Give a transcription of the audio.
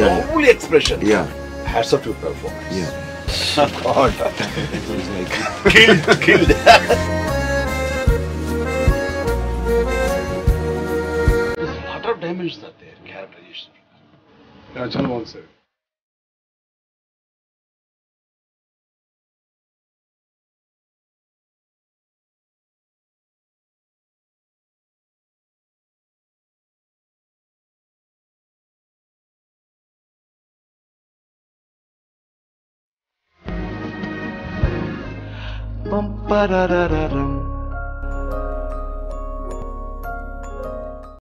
yeah. Fully expression. Yeah. Hats off to performance. Yeah. God. it was like killed, killed. There's a lot of dimensions are there, characterization. Rajan wants it. pam pararararam.